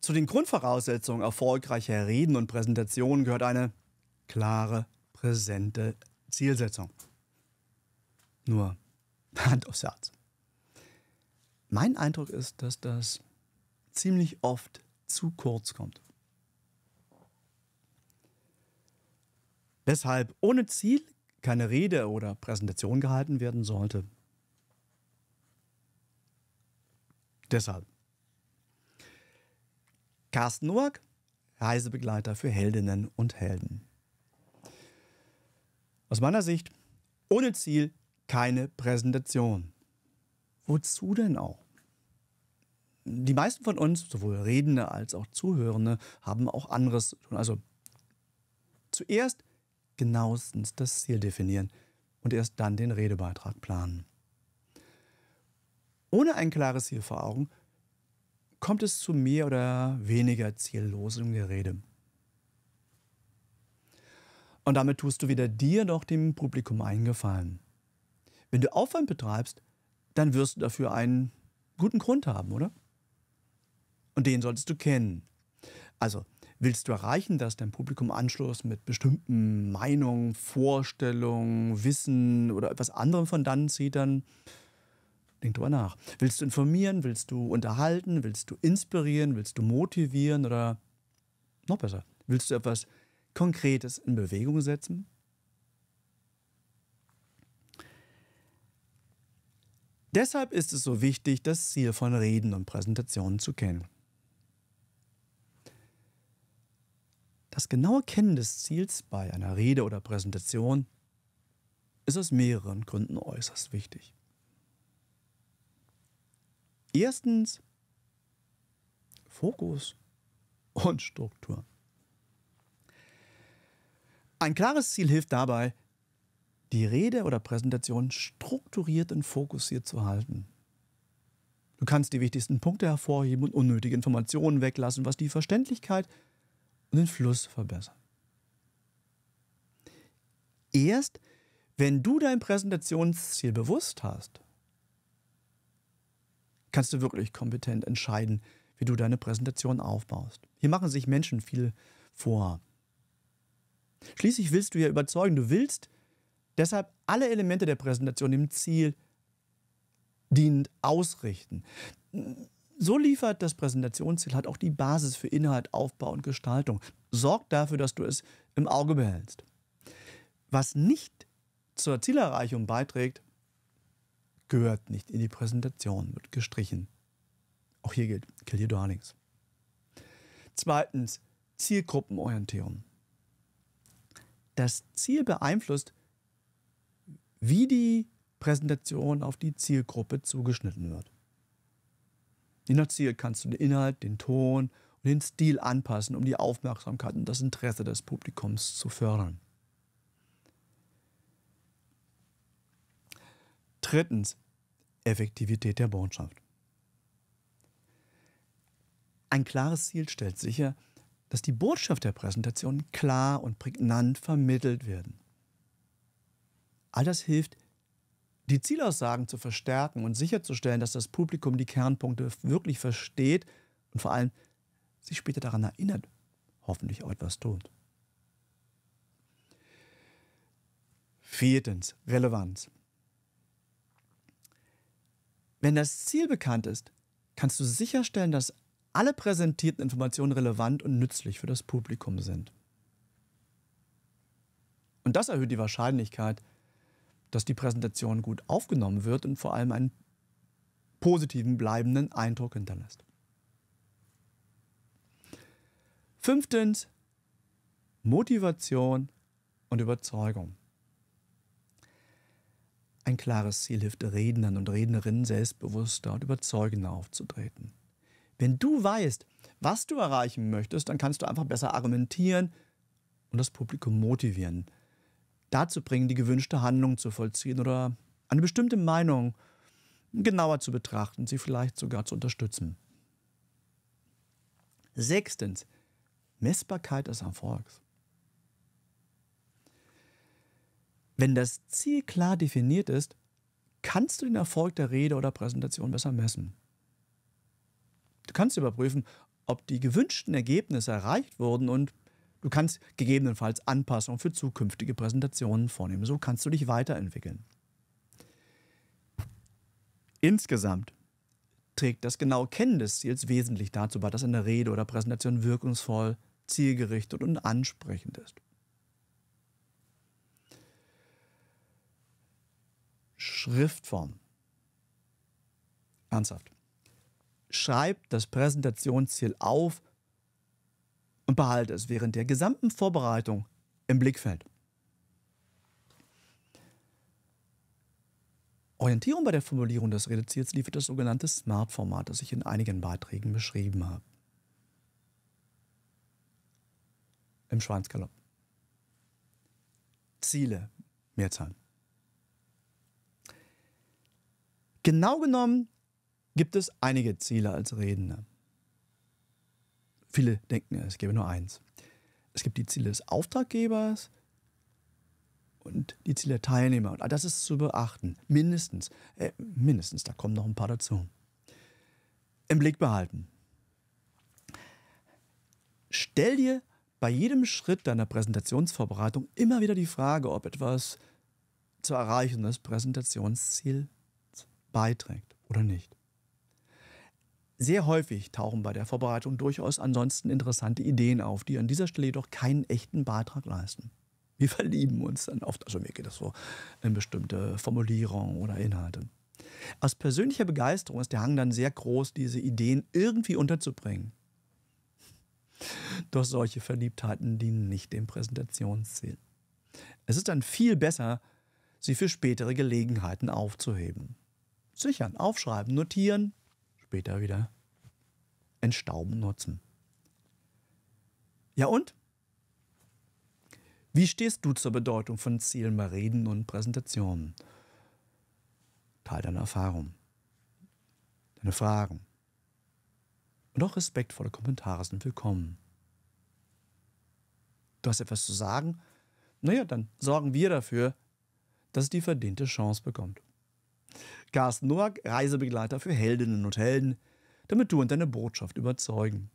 Zu den Grundvoraussetzungen erfolgreicher Reden und Präsentationen gehört eine klare, präsente Zielsetzung. Nur Hand aufs Herz. Mein Eindruck ist, dass das ziemlich oft zu kurz kommt. Weshalb ohne Ziel keine Rede oder Präsentation gehalten werden sollte. Deshalb. Carsten Nowak, Reisebegleiter für Heldinnen und Helden. Aus meiner Sicht, ohne Ziel keine Präsentation. Wozu denn auch? Die meisten von uns, sowohl Redende als auch Zuhörende, haben auch anderes. Also zuerst genauestens das Ziel definieren und erst dann den Redebeitrag planen. Ohne ein klares Ziel vor Augen kommt es zu mehr oder weniger ziellosem Gerede. Und damit tust du weder dir noch dem Publikum eingefallen. Wenn du Aufwand betreibst, dann wirst du dafür einen guten Grund haben, oder? Und den solltest du kennen. Also, Willst du erreichen, dass dein Publikum Anschluss mit bestimmten Meinungen, Vorstellungen, Wissen oder etwas anderem von dann zieht, dann denk drüber nach. Willst du informieren, willst du unterhalten, willst du inspirieren, willst du motivieren oder noch besser, willst du etwas Konkretes in Bewegung setzen? Deshalb ist es so wichtig, das Ziel von Reden und Präsentationen zu kennen. Das genaue Kennen des Ziels bei einer Rede oder Präsentation ist aus mehreren Gründen äußerst wichtig. Erstens Fokus und Struktur. Ein klares Ziel hilft dabei, die Rede oder Präsentation strukturiert und fokussiert zu halten. Du kannst die wichtigsten Punkte hervorheben und unnötige Informationen weglassen, was die Verständlichkeit und den Fluss verbessern. Erst wenn du dein Präsentationsziel bewusst hast, kannst du wirklich kompetent entscheiden, wie du deine Präsentation aufbaust. Hier machen sich Menschen viel vor. Schließlich willst du ja überzeugen, du willst deshalb alle Elemente der Präsentation dem Ziel dienend ausrichten. So liefert das Präsentationsziel halt auch die Basis für Inhalt, Aufbau und Gestaltung. Sorgt dafür, dass du es im Auge behältst. Was nicht zur Zielerreichung beiträgt, gehört nicht in die Präsentation, wird gestrichen. Auch hier gilt Kill Your Darlings. Zweitens, Zielgruppenorientierung. Das Ziel beeinflusst, wie die Präsentation auf die Zielgruppe zugeschnitten wird. Je nach Ziel kannst du den Inhalt, den Ton und den Stil anpassen, um die Aufmerksamkeit und das Interesse des Publikums zu fördern. Drittens, Effektivität der Botschaft. Ein klares Ziel stellt sicher, dass die Botschaft der Präsentation klar und prägnant vermittelt werden. All das hilft, die Zielaussagen zu verstärken und sicherzustellen, dass das Publikum die Kernpunkte wirklich versteht und vor allem sich später daran erinnert, hoffentlich auch etwas tut. Viertens, Relevanz. Wenn das Ziel bekannt ist, kannst du sicherstellen, dass alle präsentierten Informationen relevant und nützlich für das Publikum sind. Und das erhöht die Wahrscheinlichkeit, dass die Präsentation gut aufgenommen wird und vor allem einen positiven, bleibenden Eindruck hinterlässt. Fünftens, Motivation und Überzeugung. Ein klares Ziel hilft Rednern und Rednerinnen selbstbewusster und überzeugender aufzutreten. Wenn du weißt, was du erreichen möchtest, dann kannst du einfach besser argumentieren und das Publikum motivieren, dazu bringen, die gewünschte Handlung zu vollziehen oder eine bestimmte Meinung genauer zu betrachten, sie vielleicht sogar zu unterstützen. Sechstens, Messbarkeit des Erfolgs. Wenn das Ziel klar definiert ist, kannst du den Erfolg der Rede oder Präsentation besser messen. Du kannst überprüfen, ob die gewünschten Ergebnisse erreicht wurden und du kannst gegebenenfalls Anpassungen für zukünftige Präsentationen vornehmen. So kannst du dich weiterentwickeln. Insgesamt trägt das genaue Kennen des Ziels wesentlich dazu bei, dass eine Rede oder Präsentation wirkungsvoll, zielgerichtet und ansprechend ist. Schriftform. Ernsthaft. Schreib das Präsentationsziel auf und behalte es während der gesamten Vorbereitung im Blickfeld. Orientierung bei der Formulierung des Redeziels liefert das sogenannte SMART-Format, das ich in einigen Beiträgen beschrieben habe. Im Schweinsgalopp. Ziele, Mehrzahl. Genau genommen gibt es einige Ziele als Redender. Viele denken, es gäbe nur eins. Es gibt die Ziele des Auftraggebers und die Ziele der Teilnehmer. Und das ist zu beachten. Mindestens. Äh, mindestens, da kommen noch ein paar dazu. Im Blick behalten. Stell dir bei jedem Schritt deiner Präsentationsvorbereitung immer wieder die Frage, ob etwas zur Erreichung des Präsentationsziels beiträgt oder nicht. Sehr häufig tauchen bei der Vorbereitung durchaus ansonsten interessante Ideen auf, die an dieser Stelle jedoch keinen echten Beitrag leisten. Wir verlieben uns dann oft, also mir geht das so, in bestimmte Formulierungen oder Inhalte. Aus persönlicher Begeisterung ist der Hang dann sehr groß, diese Ideen irgendwie unterzubringen. Doch solche Verliebtheiten dienen nicht dem Präsentationsziel. Es ist dann viel besser, sie für spätere Gelegenheiten aufzuheben. Sichern, aufschreiben, notieren, später wieder entstauben, nutzen. Ja und? Wie stehst du zur Bedeutung von Zielen bei Reden und Präsentationen? Teil deiner Erfahrung, deine Fragen und auch respektvolle Kommentare sind willkommen. Du hast etwas zu sagen? Naja, dann sorgen wir dafür, dass es die verdiente Chance bekommt. Carsten Noack, Reisebegleiter für Heldinnen und Helden, damit du und deine Botschaft überzeugen.